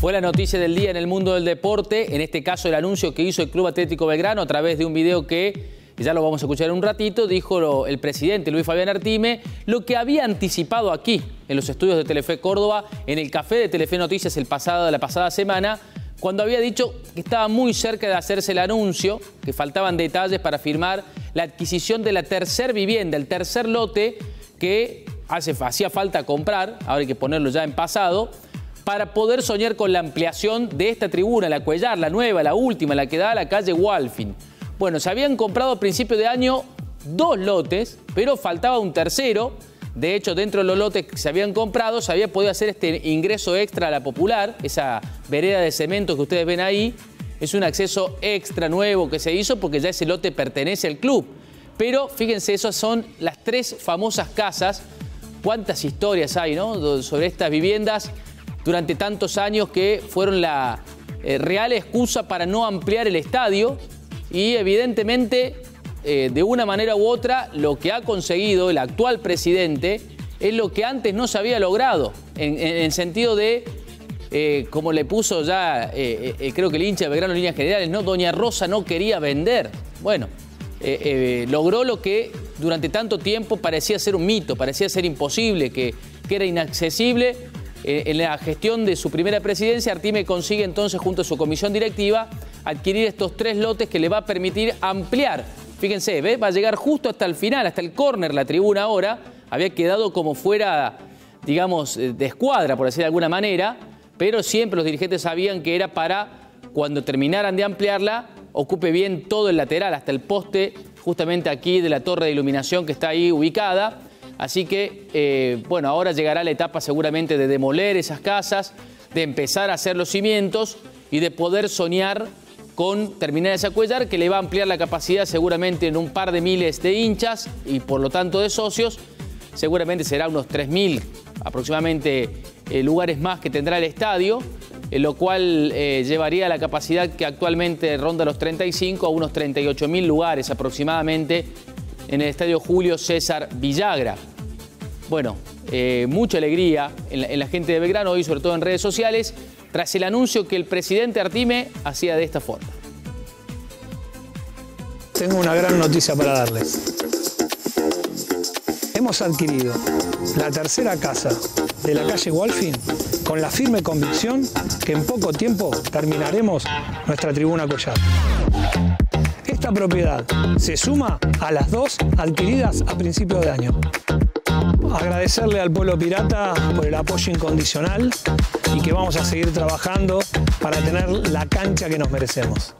Fue la noticia del día en el mundo del deporte, en este caso el anuncio que hizo el Club Atlético Belgrano a través de un video que, ya lo vamos a escuchar en un ratito, dijo el presidente Luis Fabián Artime lo que había anticipado aquí en los estudios de Telefe Córdoba, en el café de Telefe Noticias el pasado, la pasada semana, cuando había dicho que estaba muy cerca de hacerse el anuncio, que faltaban detalles para firmar la adquisición de la tercer vivienda, el tercer lote que hacía falta comprar, ahora hay que ponerlo ya en pasado, para poder soñar con la ampliación de esta tribuna, la Cuellar, la nueva, la última, la que da a la calle Walfin. Bueno, se habían comprado a principio de año dos lotes, pero faltaba un tercero. De hecho, dentro de los lotes que se habían comprado, se había podido hacer este ingreso extra a la popular, esa vereda de cemento que ustedes ven ahí. Es un acceso extra nuevo que se hizo porque ya ese lote pertenece al club. Pero fíjense, esas son las tres famosas casas. Cuántas historias hay, ¿no? Sobre estas viviendas durante tantos años que fueron la eh, real excusa para no ampliar el estadio y evidentemente eh, de una manera u otra lo que ha conseguido el actual presidente es lo que antes no se había logrado, en, el sentido de, eh, como le puso ya, creo que el hincha de Belgrano líneas generales, ¿no? Doña Rosa no quería vender. Bueno, logró lo que durante tanto tiempo parecía ser un mito, parecía ser imposible, que, que era inaccesible en la gestión de su primera presidencia, Artime consigue entonces, junto a su comisión directiva, adquirir estos tres lotes que le va a permitir ampliar. Fíjense, ¿ve? va a llegar justo hasta el final, hasta el córner, la tribuna ahora. Había quedado como fuera, digamos, eh, de escuadra, por decir de alguna manera, pero siempre los dirigentes sabían que era para, cuando terminaran de ampliarla, ocupe bien todo el lateral, hasta el poste, justamente aquí de la torre de iluminación que está ahí ubicada. Así que, eh, bueno, ahora llegará la etapa seguramente de demoler esas casas, de empezar a hacer los cimientos y de poder soñar con terminar esa cuellar que le va a ampliar la capacidad seguramente en un par de miles de hinchas y por lo tanto de socios. Seguramente será unos 3.000 aproximadamente eh, lugares más que tendrá el estadio, en lo cual eh, llevaría la capacidad que actualmente ronda los 35 a unos 38.000 lugares aproximadamente en el Estadio Julio César Villagra. Bueno, eh, mucha alegría en la, gente de Belgrano, hoy sobre todo en redes sociales, tras el anuncio que el presidente Artime hacía de esta forma. Tengo una gran noticia para darles. Hemos adquirido la tercera casa de la calle Walfin con la firme convicción que en poco tiempo terminaremos nuestra tribuna Collar. Propiedad se suma a las dos adquiridas a principios de año. Agradecerle al pueblo pirata por el apoyo incondicional y que vamos a seguir trabajando para tener la cancha que nos merecemos.